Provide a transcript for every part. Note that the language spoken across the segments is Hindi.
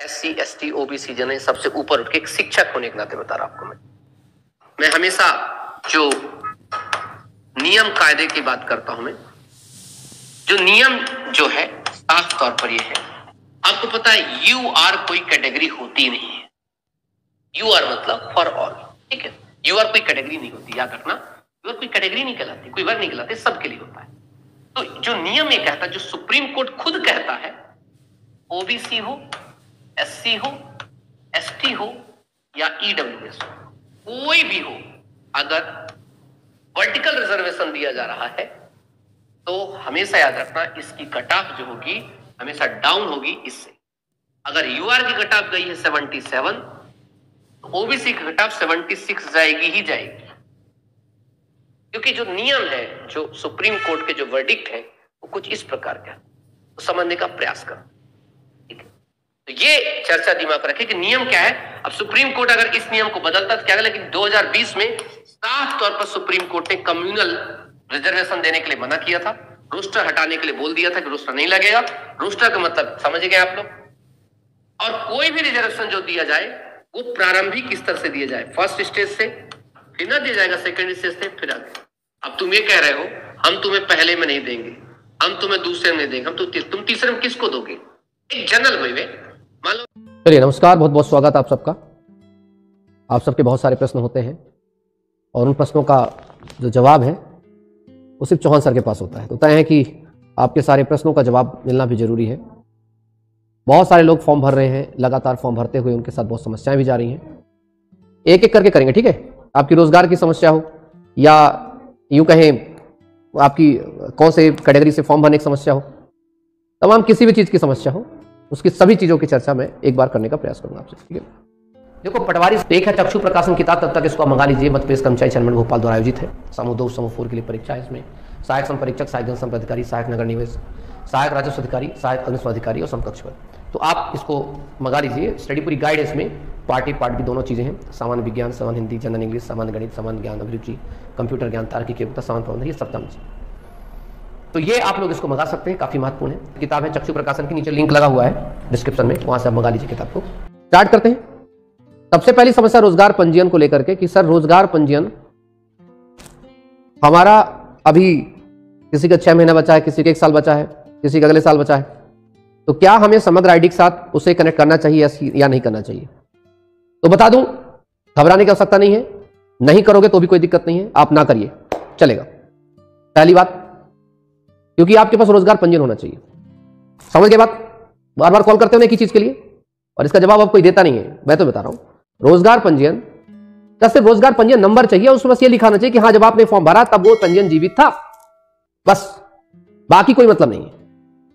S C S T OBC जन सबसे ऊपर उठ के एक शिक्षक होने के नाते बता रहा आपको मैं। मैं हमेशा जो नियम कायदे की बात करता हूँ मैं, जो नियम जो है, साफ़ तौर पर यह है। आपको पता है यू आर कोई कैटेगरी होती नहीं है। यू आर मतलब फॉर ऑल ठीक है? यू आर कोई कैटेगरी नहीं होती, याद रखना। यू आर कोई कैटेगरी नहीं कहलाती, कोई वर्ग नहीं कहलाते, सबके लिए होता है। तो जो नियम ये कहता है, जो सुप्रीम कोर्ट खुद कहता है ओबीसी हो एससी हो एसटी हो या ईडब्ल्यूएस हो, कोई भी हो, अगर वर्टिकल रिजर्वेशन दिया जा रहा है तो हमेशा याद रखना इसकी कट ऑफ़ जो होगी, हमेशा डाउन होगी इससे। अगर यूआर की कट ऑफ़ गई है 77 तो ओबीसी की कट ऑफ़ 76 जाएगी ही जाएगी। क्योंकि जो नियम है, जो सुप्रीम कोर्ट के जो वर्डिक्ट है, वो कुछ इस प्रकार का तो समझने का प्रयास करो। तो ये चर्चा दिमाग रखे कि नियम क्या है। अब सुप्रीम कोर्ट अगर इस नियम को बदलता तो क्या लेकिन 2020 में साफ़ तौर पर सुप्रीम कोर्ट ने कम्युनल रिजर्वेशन देने के लिए मना किया था। रोस्टर हटाने के लिए बोल दिया था कि रोस्टर नहीं लगेगा। रोस्टर का मतलब समझ गए आप लोग? और कोई भी रिजर्वेशन जो दिया जाए, वो प्रारंभिक स्तर से दिया जाए। फ़र्स्ट स्टेज से, फिर ना दिया जाएगा, सेकेंड स्टेज से, फिर आगे। अब तुम ये कह रहे हो, हम तुम्हें पहले में नहीं देंगे, हम तुम्हें दूसरे में देंगे, हम तुम तीसरे में किसको दोगे? एक जनरल वे। चलिए, नमस्कार, बहुत बहुत स्वागत आप सबका। आप सबके बहुत सारे प्रश्न होते हैं और उन प्रश्नों का जो जवाब है, वो सिर्फ़ चौहान सर के पास होता है। तो तय है कि आपके सारे प्रश्नों का जवाब मिलना भी ज़रूरी है। बहुत सारे लोग फॉर्म भर रहे हैं, लगातार फॉर्म भरते हुए उनके साथ बहुत समस्याएँ भी जा रही हैं। एक एक करके करेंगे, ठीक है? आपकी रोज़गार की समस्या हो, या यूँ कहें, आपकी कौन से कैटेगरी से फॉर्म भरने की समस्या हो, तमाम किसी भी चीज़ की समस्या हो उसकी सभी चीज़ों की चर्चा मैं एक बार करने का प्रयास करूँगा आपसे, ठीक है? देखो, पटवारी एक है, चक्षु प्रकाशन किताब, तब तक इसको मंगा लीजिए पेश कर्मचारी चैनमन भोपाल द्वारा आयोजित है। समूह दो, समूह फोर के लिए परीक्षा है इसमें। सहायक संपरीक्षक सहायक जनसंपर्क अधिकारी सहायक नगर निवेश, सहायक राजस्व अधिकारी, सहायक अग्निस्व अधिकारी और समकक्ष पर तो आप इसको मंगा लीजिए। स्टडी पूरी गाइड है इसमें। पार्ट पार्ट भी दोनों चीज़ें हैं। सामान्य विज्ञान, सामान्य हिंदी, जनरल इंग्लिश, सामान्य गणित, सामान्य ज्ञान, अभिरुचि, कंप्यूटर ज्ञान, तार्किक योग्यता, सामान्य प्रबंधन, ये सप्तम तो ये आप लोग इसको मंगा सकते हैं, काफ़ी महत्वपूर्ण है। किताब है चक्षु प्रकाशन के, नीचे लिंक लगा हुआ है डिस्क्रिप्शन में, वहाँ से आप मंगा लीजिए किताब को। स्टार्ट करते हैं। सबसे पहली समस्या रोज़गार पंजीयन को लेकर के कि, सर, रोज़गार पंजीयन हमारा अभी किसी का छह महीना बचा है, किसी का एक साल बचा है, किसी का अगले साल बचा है तो क्या हमें समग्र आईडी के साथ उसे कनेक्ट करना चाहिए या नहीं करना चाहिए? तो बता दूँ, घबराने की आवश्यकता नहीं है। नहीं करोगे तो भी कोई दिक्कत नहीं है। आप ना करिए। चलेगा। पहली बात क्योंकि आपके पास रोज़गार पंजीयन होना चाहिए। समझ के बात? बार बार कॉल करते हो एक ही चीज़ के लिए? और इसका जवाब आप कोई देता नहीं है। मैं तो बता रहा हूँ, रोज़गार पंजीयन क्या सिर्फ़ रोज़गार पंजीयन, नंबर चाहिए उसमें बस ये लिखाना चाहिए कि हाँ जब आपने फॉर्म भरा तब वो पंजीयन जीवित था। बस। बाकी कोई मतलब नहीं है।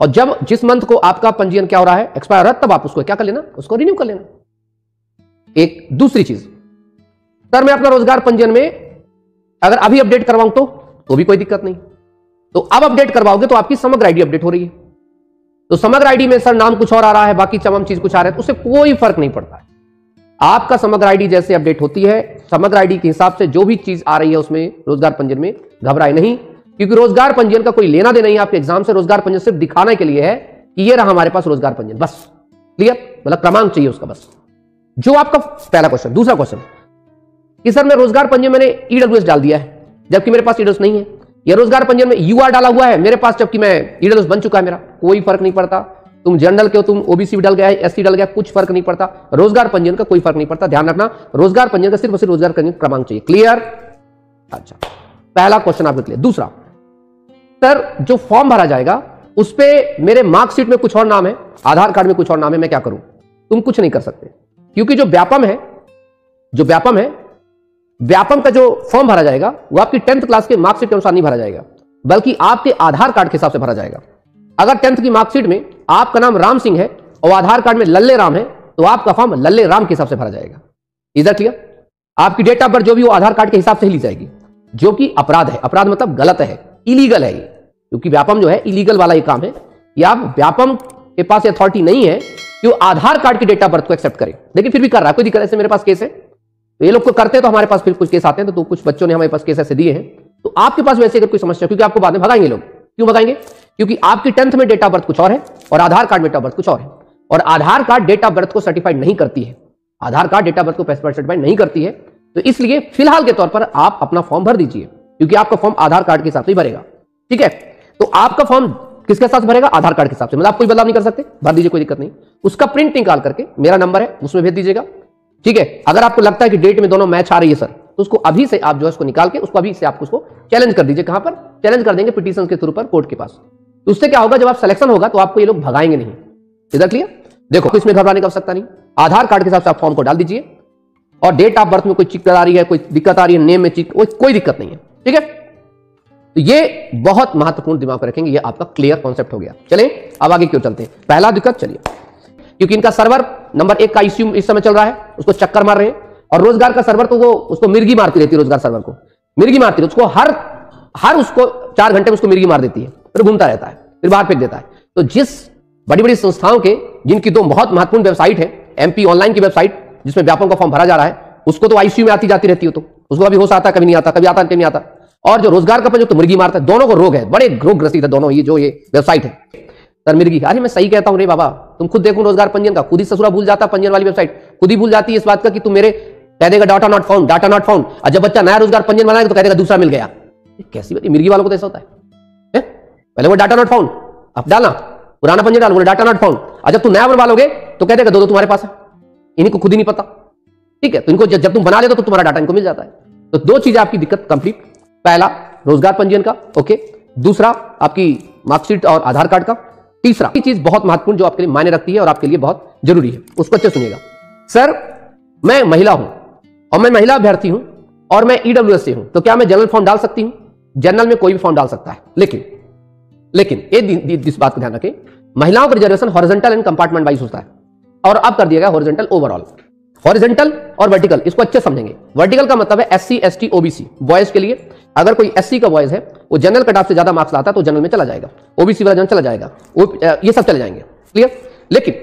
और जब, जिस मंथ को आपका पंजीयन क्या हो रहा है एक्सपायर हो रहा है, तब आप उसको क्या कर लेना? उसको रिन्यू कर लेना। एक दूसरी चीज़, सर, मैं अपना रोज़गार पंजीयन में अगर अभी अपडेट करवाऊं तो तो भी कोई दिक्कत नहीं। तो अब अपडेट करवाओगे तो आपकी समग्र आईडी अपडेट हो रही है। तो समग्र आईडी में सर नाम कुछ और आ रहा है, बाकी तमाम चीज़ कुछ आ रहा है तो उससे कोई फ़र्क नहीं पड़ता है। आपका समग्र आईडी जैसे अपडेट होती है, समग्र आईडी के हिसाब से जो भी चीज़ आ रही है उसमें रोज़गार पंजीयन में घबराए नहीं, क्योंकि रोज़गार पंजीयन का कोई लेना देना नहीं आपके एग्ज़ाम से रोज़गार पंजीयन सिर्फ़ दिखाने के लिए है कि ये रहा हमारे पास रोज़गार पंजीयन। बस क्लियर मतलब क्रमांक चाहिए उसका, बस। जो आपका पहला क्वेश्चन दूसरा क्वेश्चन कि सर मैं रोज़गार पंजीयन मैंने ईडब्ल्यूएस डाल दिया है, जबकि मेरे पास ईडब्ल्यूएस नहीं है। या रोज़गार पंजीयन में यूआर डाला हुआ है। मेरे पास जबकि मैं ईडब्ल्यूएस बन चुका है मेरा, कोई फ़र्क नहीं पड़ता। तुम जनरल के हो, तुम ओबीसी डल गया एस डल गया कुछ फ़र्क नहीं पड़ता। रोज़गार पंजीयन का कोई फ़र्क नहीं पड़ता। ध्यान रखना, रोज़गार पंजीयन का सिर्फ़ सिर्फ़ रोज़गार पंजीयन क्रमांक चाहिए। क्लियर अच्छा। पहला क्वेश्चन आपको क्लियर दूसरा, सर, जो फॉर्म भरा जाएगा, उस पर मेरे मार्कशीट में कुछ और नाम है, आधार कार्ड में कुछ और नाम है, मैं क्या करूँ? तुम कुछ नहीं कर सकते। क्योंकि जो व्यापम है, जो व्यापम है व्यापम का जो फॉर्म भरा जाएगा, वो आपकी टेंथ क्लास के मार्कशीट के अनुसार नहीं भरा जाएगा, बल्कि आपके आधार कार्ड के हिसाब से भरा जाएगा। अगर टेंथ की मार्कशीट में आपका नाम राम सिंह है और आधार कार्ड में लल्ले राम है तो आपका फॉर्म लल्ले राम के हिसाब से भरा जाएगा। इधर क्लियर? आपकी डेट ऑफ़ बर्थ जो भी वो आधार कार्ड के हिसाब से ली जाएगी, जो कि अपराध है। अपराध मतलब गलत है इलीगल है ये, क्योंकि व्यापम जो है इलीगल वाला ये काम है कि आप व्यापम के पास अथॉरिटी नहीं है कि वो आधार कार्ड की डेट ऑफ़ बर्थ को एक्सेप्ट करें। लेकिन फिर भी कर रहा है, कोई दिक्कत ऐसे मेरे पास केस है। तो ये लोग को करते तो हमारे पास फिर कुछ केस आते हैं तो, तो कुछ बच्चों ने हमारे पास केस ऐसे दिए हैं। तो आपके पास वैसे अगर कोई समस्या क्योंकि आपको बाद में भगाएँगे लोग। क्यों भगाएँगे? क्योंकि आपकी टेंथ में डेट ऑफ़ बर्थ कुछ और है और Aadhaar card date of birth कुछ और है। और Aadhaar card date of birth को सर्टिफाइड नहीं करती है। Aadhaar card date of birth को पासपोर्ट सर्टिफाइड नहीं करती है। तो इसलिए फ़िलहाल के तौर पर आप अपना फॉर्म भर दीजिए क्योंकि आपका फॉर्म आधार कार्ड के हिसाब से भरेगा। ठीक है? तो आपका फॉर्म किसके साथ भरेगा? आधार कार्ड के हिसाब से। मतलब आप कोई बदलाव नहीं कर सकते। भर दीजिए कोई दिक्कत नहीं। उसका प्रिंट निकाल करके मेरा नंबर है उसमें भेज दीजिएगा। ठीक है? अगर आपको लगता है कि डेट में दोनों मैच आ रही है सर तो उसको अभी से आप जो है उसको निकाल के, उसको अभी से आप उसको चैलेंज कर दीजिए। कहाँ पर? चैलेंज कर देंगे पिटीशन के थ्रू पर कोर्ट के पास। तो उससे क्या होगा? जब आप सिलेक्शन होगा तो आपको ये लोग भगाएँगे नहीं। इधर क्लियर देखो इसमें घबराने की आवश्यकता नहीं। आधार कार्ड के हिसाब से आप फॉर्म को डाल दीजिए। और डेट ऑफ़ बर्थ में कोई चिक्कत आ रही है, कोई दिक्कत आ रही है नेम में चिक कोई दिक्कत नहीं है। ठीक है? तो ये बहुत महत्वपूर्ण दिमाग में रखेंगे, ये आपका क्लियर कॉन्सेप्ट हो गया। चले, अब आगे क्यों चलते हैं। पहला दिक्कत, चलिए। क्योंकि इनका सर्वर नंबर एक का इश्यू इस समय चल रहा है। उसको चक्कर मार रहे हैं और रोज़गार का सर्वर तो वो, उसको मिर्गी मारती रहती है रोज़गार सर्वर को। मिर्गी मारती रहती उसको हर हर उसको चार घंटे में उसको मिर्गी मार देती है, फिर घूमता रहता है, फिर बाहर फेंक देता है। तो जिस बड़ी बड़ी संस्थाओं के, जिनकी दो बहुत महत्वपूर्ण वेबसाइट है एमपी ऑनलाइन की वेबसाइट, जिसमें व्यापकों का फॉर्म भरा जा रहा है, उसको तो आईसीयू में आती जाती रहती है तो उसको कभी होश आता, कभी नहीं आता, कभी आता, कभी नहीं आता। और जो रोज़गार का जो तो मुर्गी मारता है, दोनों को रोग है, बड़े रोग ग्रसित है दोनों ये जो ये वेबसाइट है। सर, मिर्गी, अरे मैं सही कहता हूँ रे बाबा, तुम खुद देखो रोज़गार पंजीयन का, खुद ही ससुरा भूल जाता पंजीयन वाली वेबसाइट। खुद ही भूल जाती है इस बात का कि तुम मेरे कह देगा data not found data not found और जब बच्चा नया रोज़गार पंजीयन बनाएगा तो कह देगा दूसरा मिल गया। कैसी बात मिर्गी वालों को तो ऐसा होता है। पहले वो डाटा नॉट फाउंड अब डालना। पुराना पंजीयन डाल डाटा नॉट फाउंड और जब तुम नया बनवा लोगे तो कह देगा दो दो तुम्हारे पास है। इन्हीं को खुद ही नहीं पता। ठीक है? तो इनको जब तुम बना लेते तो तुम्हारा डाटा इनको मिल जाता है। तो दो चीज़ें आपकी दिक्कत कंप्लीट पहला, रोज़गार पंजीयन का। ओके? दूसरा, आपकी मार्कशीट और आधार कार्ड का। तीसरा चीज़ बहुत महत्वपूर्ण जो आपके लिए मायने रखती है और आपके लिए बहुत ज़रूरी है। उसको अच्छे सुनिएगा। सर, मैं महिला हूँ और मैं महिला अभ्यर्थी हूँ और मैं ईडब्ल्यू से हूँ। तो क्या मैं जनरल फॉर्म डाल सकती हूँ? जनरल में कोई भी फॉर्म डाल सकता है। लेकिन लेकिन एक इस बात को ध्यान रखें, महिलाओं का reservation horizontal and compartment wise होता है और अब कर दिया गया हॉरिजेंटल ओवरऑल हॉरिजेंटल और वर्टिकल इसको अच्छे समझेंगे। वर्टिकल का मतलब है S C S T OBC boys के लिए, अगर कोई एससी का बॉयज़ है, वो जनरल कट ऑफ़ से ज़्यादा मार्क्स लाता है तो जनरल में चला जाएगा। ओबीसी वाला जनरल चला जाएगा। ये सब चले जाएँगे। क्लियर लेकिन,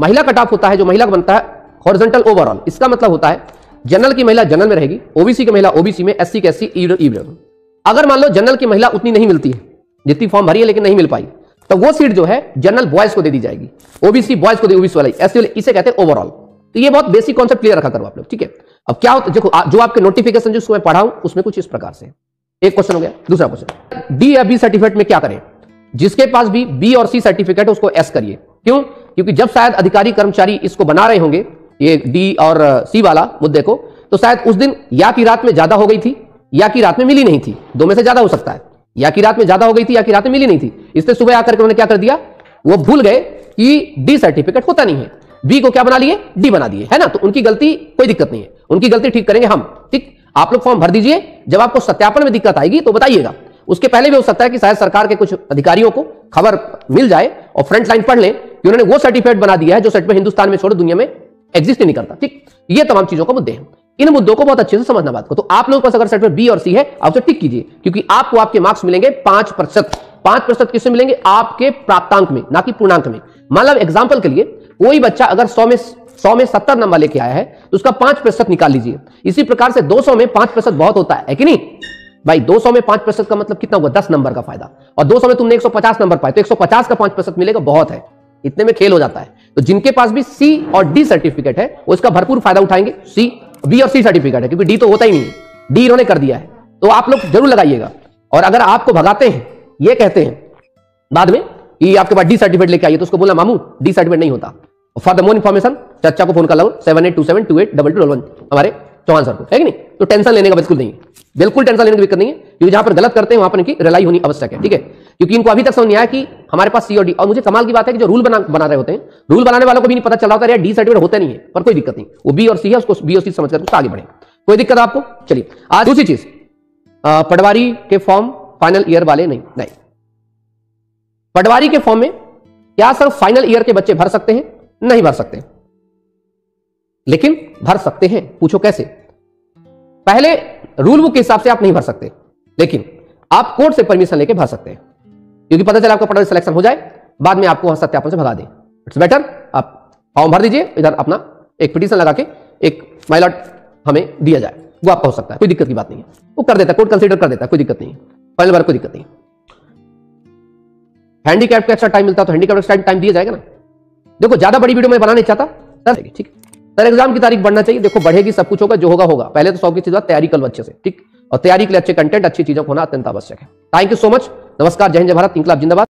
महिला कट ऑफ़ होता है, जो महिला बनता है हॉरिजेंटल ओवरऑल, इसका मतलब होता है जनरल की महिला जनरल में रहेगी, ओबीसी की महिला ओबीसी में, एससी की एससी ईडब्ल्यू अगर मान लो जनरल की महिला उतनी नहीं मिलती है, जितनी फॉर्म भरी है लेकिन नहीं मिल पाई तो वो सीट जो है जनरल बॉयज़ को दे दी जाएगी, ओबीसी बॉयज़ को दे, ओबीसी वाला, एससी इसे कहते हैं ओवरऑल। तो ये बहुत बेसिक कॉन्सेप्ट क्लियर रखा करो आप लोग, ठीक है? अब क्या होता देखो जो आपके नोटिफिकेशन जिसको मैं पढ़ाऊं, उसमें कुछ इस प्रकार से। एक क्वेश्चन हो गया, दूसरा क्वेश्चन डी या बी सर्टिफिकेट में क्या करें? जिसके पास भी बी और सी सर्टिफिकेट उसको एस करिए। क्यों? क्योंकि जब शायद अधिकारी कर्मचारी इसको बना रहे होंगे ये डी और सी वाला मुद्दे को तो शायद उस दिन या की रात में ज़्यादा हो गई थी, या की रात में मिली नहीं थी। दो में से ज़्यादा हो सकता है। या की रात में ज़्यादा हो गई थी, या की रात में मिली नहीं थी। इससे सुबह आकर उन्होंने क्या कर दिया? वो भूल गए कि डी सर्टिफिकेट होता नहीं है। बी को क्या बना लिए? डी बना दिए, है ना? तो उनकी गलती कोई दिक्कत नहीं है। उनकी गलती ठीक करेंगे हम। ठीक? आप लोग फॉर्म भर दीजिए। जब आपको सत्यापन में दिक्कत आएगी तो बताइएगा। उसके पहले भी हो सकता है कि शायद सरकार के कुछ अधिकारियों को खबर मिल जाए और फ्रंट लाइन पढ़ लें कि उन्होंने वो सर्टिफिकेट बना दिया है जो सर्टिफिकेट हिंदुस्तान में छोड़ो, दुनिया में एग्जिस्ट नहीं करता। ठीक? ये तमाम चीज़ों का मुद्दे हैं। इन मुद्दों को बहुत अच्छे से समझना बात को। तो आप लोगों के पास अगर सर्टिफिकेट बी और सी है, आप उसे टिक कीजिए, क्योंकि आपको आपके मार्क्स मिलेंगे पाँच प्रतिशत। पाँच प्रतिशत किससे मिलेंगे? आपके प्राप्तांक में, ना कि पूर्णांक में। मतलब एग्ज़ाम्पल के लिए, कोई बच्चा अगर सौ में सौ में सत्तर नंबर लेके आया है तो उसका पाँच प्रतिशत निकाल लीजिए। इसी प्रकार से दो सौ में पाँच प्रतिशत बहुत होता है कि नहीं? भाई 200 में पाँच प्रतिशत का मतलब कितना हुआ दस नंबर का फ़ायदा। और 200 में तुमने 150 नंबर पाए तो 150 का पाँच प्रतिशत मिलेगा, बहुत है। इतने में खेल हो जाता है। तो जिनके पास भी सी और डी सर्टिफिकेट है, वो इसका भरपूर फ़ायदा उठाएँगे। सी बी और सी सर्टिफिकेट है, क्योंकि डी तो होता ही नहीं है। डी इन्होंने कर दिया है। तो आप लोग ज़रूर लगाइएगा। और अगर आपको भगाते हैं, ये कहते हैं, बाद में, कि आपके पास डी सर्टिफिकेट लेके आइए तो उसको बोला मामू डी सर्टिफिकेट नहीं होता। फॉर द मोर इन्फॉर्मेशन चर्चा को फ़ोन कर लो seven eight two seven two eight double two double one हमारे चौहान सर को, है कि नहीं? तो टेंशन लेने का बिल्कुल नहीं है। बिल्कुल टेंशन लेने की दिक्कत नहीं है। क्योंकि जहाँ पर गलत करते हैं, वहाँ पर इनकी रिलाई होनी आवश्यक है, ठीक है? क्योंकि इनको अभी तक समझ नहीं आया कि हमारे पास सी और डी और मुझे कमाल की बात है कि जो रूल बना बना रहे होते हैं रूल बनाने वालों को भी नहीं पता चल होता है डी सर्टिफिकेट होता नहीं है, पर कोई दिक्कत नहीं। वो बी और सी है, उसको बी और सी समझ कर आगे बढ़े। कोई दिक्कत आपको? चलिए, आज दूसरी चीज़। पटवारी के फॉर्म फाइनल ईयर वाले नहीं नहीं। पटवारी के फॉर्म में क्या सर फाइनल ईयर के बच्चे भर सकते हैं? नहीं भर सकते। लेकिन भर सकते हैं, पूछो कैसे? पहले रूल बुक के हिसाब से आप नहीं भर सकते, लेकिन आप कोर्ट से परमिशन लेके भर सकते हैं। क्योंकि पता चला आपका पटवारी सिलेक्शन हो जाए, बाद में आपको सत्यापन से भगा दें। इट्स बेटर आप फॉर्म भर दीजिए, इधर अपना एक पिटीशन लगा के एक माइलॉट हमें दिया जाए। वो आपका हो सकता है, कोई दिक्कत की बात नहीं है। वो कर देता है कोर्ट कंसिडर कर देता है कोई दिक्कत नहीं है। फाइनल बार कोई दिक्कत नहीं हैंडीकैप का एक्स्ट्रा टाइम मिलता है तो हैंडीकैप एक्स्ट्रा टाइम दिया जाएगा ना। देखो, ज़्यादा बड़ी वीडियो मैं बनाने चाहता ठीक सर एग्ज़ाम की तारीख बढ़ना चाहिए। देखो, बढ़ेगी, सब कुछ होगा, जो होगा होगा। पहले तो सौ की चीज़ तैयारी कर लो अच्छे से, ठीक? और तैयारी के लिए अच्छे कंटेंट अच्छी चीज़ों को होना अत्यंत आवश्यक है। थैंक यू सो मच नमस्कार, जय हिंद, जय भारत। इंकलाब जिंदाबाद।